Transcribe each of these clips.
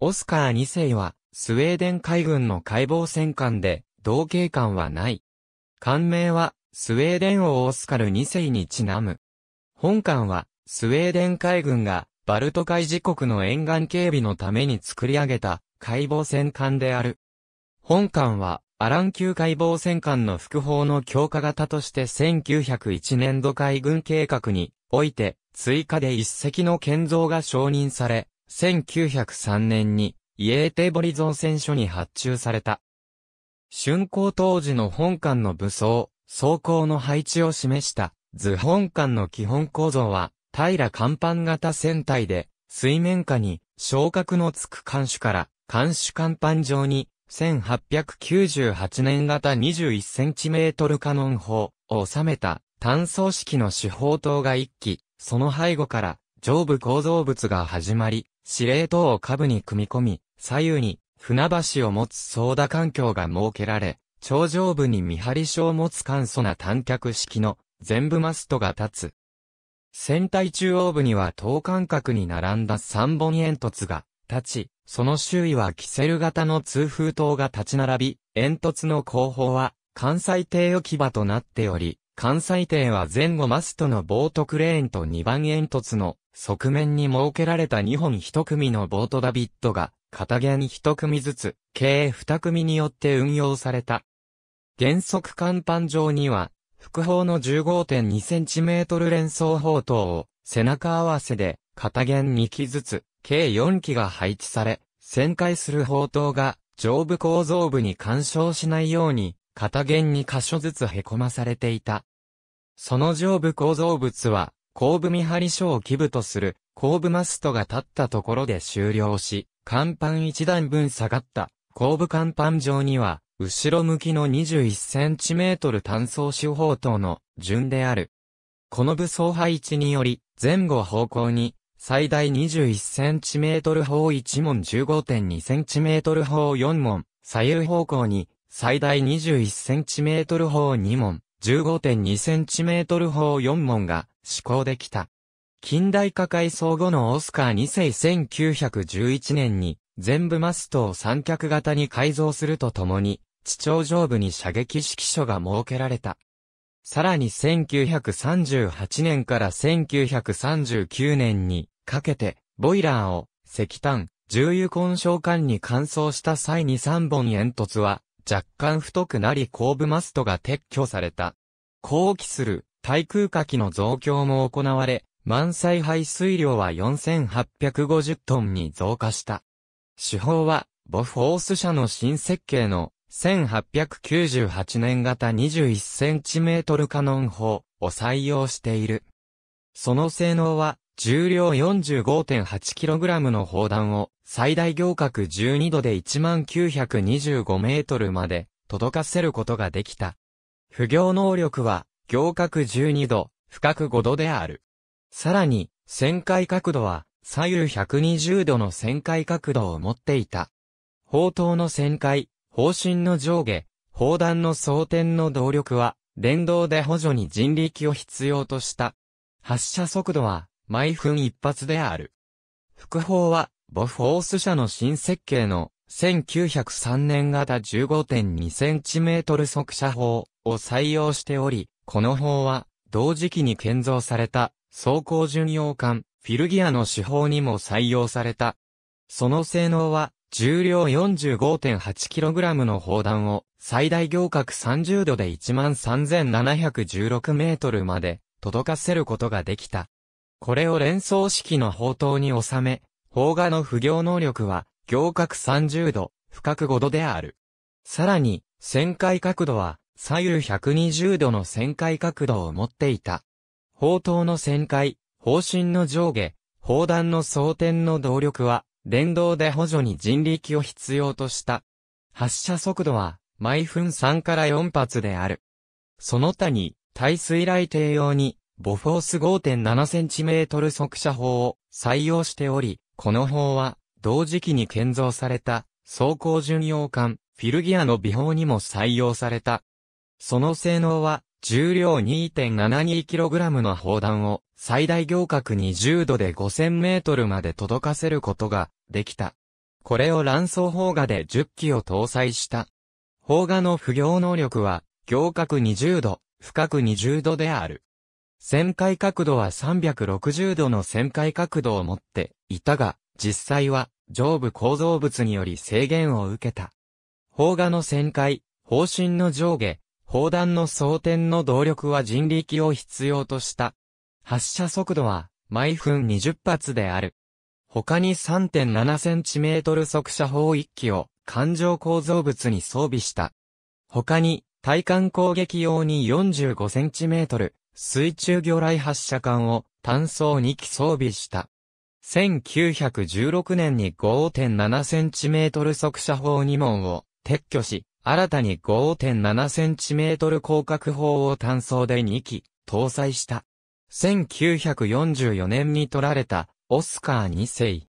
オスカー2世は、スウェーデン海軍の海防戦艦で、同型艦はない。艦名は、スウェーデン王オスカル2世にちなむ。本艦は、スウェーデン海軍が、バルト海自国の沿岸警備のために作り上げた、海防戦艦である。本艦は、アラン級海防戦艦の複法の強化型として1901年度海軍計画において追加で一隻の建造が承認され、1903年にイエーテボリ造船所に発注された。竣工当時の本艦の武装、装甲の配置を示した図本艦の基本構造は平甲板型船体で水面下に昇格のつく艦首から艦首甲板上に1898年型 21cm カノン砲を収めた単装式の主砲塔が一機、その背後から上部構造物が始まり、司令塔を下部に組み込み、左右に船橋を持つ操舵環境が設けられ、頂上部に見張り所を持つ簡素な短脚式の全部マストが立つ。船体中央部には等間隔に並んだ三本煙突が立ち、その周囲はキセル型の通風塔が立ち並び、煙突の後方は関西艇置き場となっており、関西艇は前後マストのボートクレーンと2番煙突の側面に設けられた2本1組のボートダビットが片弦1組ずつ、計2組によって運用された。原則甲板上には、複方の 15.2cm 連装砲塔を背中合わせで片弦2機ずつ、計4機が配置され、旋回する砲塔が上部構造部に干渉しないように、片弦に箇所ずつ凹まされていた。その上部構造物は、後部見張り所を基部とする、後部マストが立ったところで終了し、甲板一段分下がった後部甲板上には、後ろ向きの 21cm 単装手法等の順である。この武装配置により、前後方向に最大 21cm 砲1門 15.2cm 砲4門、左右方向に最大 21cm 砲2門、15.2cm 砲4門が施行できた。近代化改装後のオスカー2世1911年に全部マストを三脚型に改造するとともに、地頂上部に射撃指揮所が設けられた。さらに1938年から1939年にかけて、ボイラーを石炭、重油混焼管に乾燥した際に3本煙突は若干太くなり後部マストが撤去された。後期する対空火器の増強も行われ、満載排水量は4850トンに増加した。手法は、ボフォース社の新設計の1898年型 21cm カノン砲を採用している。その性能は、重量 45.8kg の砲弾を最大行角12度で1925メートルまで届かせることができた。不行能力は行角12度、深く5度である。さらに、旋回角度は左右120度の旋回角度を持っていた。砲塔の旋回、方針の上下、砲弾の装填の動力は、電動で補助に人力を必要とした。発射速度は、毎分一発である。副砲は、ボフォース社の新設計の、1903年型 15.2cm 速射砲を採用しており、この砲は、同時期に建造された、装甲巡洋艦、フィルギアの手法にも採用された。その性能は、重量 45.8kg の砲弾を最大行角30度で13,716メートルまで届かせることができた。これを連装式の砲塔に収め、砲画の不行能力は行角30度、深く5度である。さらに、旋回角度は左右120度の旋回角度を持っていた。砲塔の旋回、砲身の上下、砲弾の装填の動力は電動で補助に人力を必要とした。発射速度は、毎分3から4発である。その他に、耐水雷艇用に、ボフォース 5.7cm 速射砲を採用しており、この砲は、同時期に建造された、装甲巡洋艦、フィルギアの微砲にも採用された。その性能は、重量 2.72kg の砲弾を最大行角20度で5000メートルまで届かせることができた。これを乱装砲画で10機を搭載した。砲画の不行能力は、行角20度、深く20度である。旋回角度は360度の旋回角度を持っていたが、実際は上部構造物により制限を受けた。砲画の旋回、方針の上下、砲弾の装填の動力は人力を必要とした。発射速度は毎分20発である。他に 3.7cm 速射砲1機を環状構造物に装備した。他に対艦攻撃用に 45cm 水中魚雷発射管を単装2機装備した。1916年に 5.7cm 速射砲2門を撤去し、新たに 5.7cm 広角砲を単装で2機搭載した。1944年に取られたオスカー2世。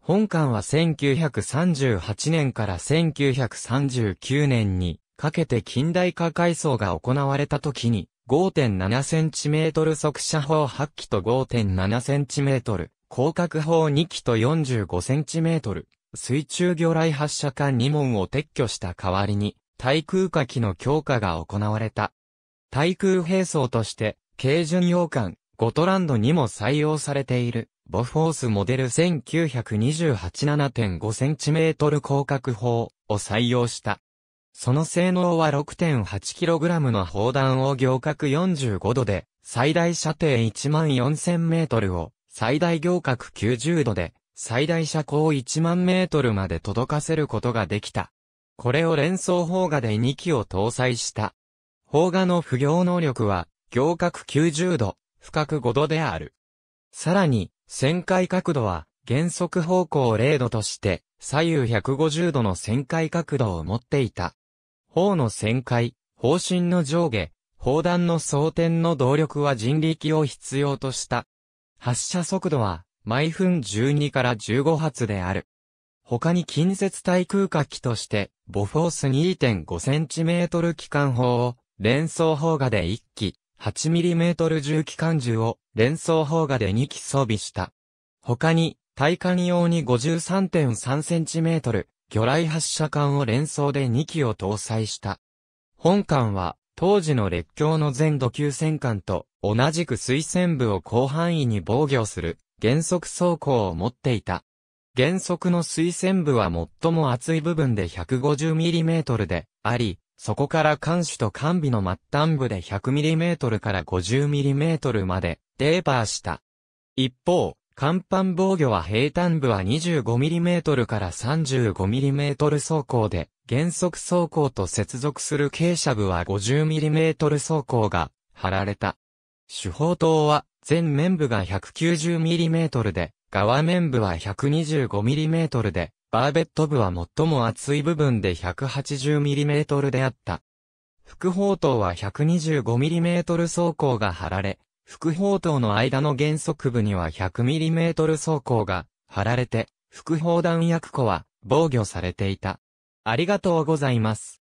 本艦は1938年から1939年にかけて近代化改装が行われた時に 5.7cm 速射砲8機と 5.7cm 広角砲2機と 45cm 水中魚雷発射管2門を撤去した代わりに対空火器の強化が行われた。対空兵装として軽巡洋艦ゴトランドにも採用されているボフォースモデル 1928-7.5cm 広角砲を採用した。その性能は 6.8kg の砲弾を行角45度で、最大射程1万4000メートルを、最大行角90度で、最大射高1万メートルまで届かせることができた。これを連装砲画で2機を搭載した。砲画の不行能力は、行角90度、深く5度である。さらに、旋回角度は原則方向0度として左右150度の旋回角度を持っていた。砲の旋回、方針の上下、砲弾の装填の動力は人力を必要とした。発射速度は毎分12から15発である。他に近接対空火器として、ボフォース 2.5cm 機関砲を連装砲画で1機、8mm 重機関銃を連装砲画で2機装備した。他に、対艦用に 53.3cm 魚雷発射管を連装で2機を搭載した。本艦は、当時の列強の全土級戦艦と同じく水戦部を広範囲に防御する原則装甲を持っていた。原則の水戦部は最も厚い部分で 150mm であり、そこから艦首と艦尾の末端部で 100mm から 50mm までテーパーした。一方、甲板防御は平坦部は 25mm から 35mm 装甲で、原則装甲と接続する傾斜部は 50mm 装甲が貼られた。主砲塔は前面部が 190mm で、側面部は 125mm で、バーベット部は最も厚い部分で 180mm であった。副砲塔は 125mm 装甲が貼られ、副砲塔の間の原則部には 100mm 装甲が貼られて、副砲弾薬庫は防御されていた。ありがとうございます。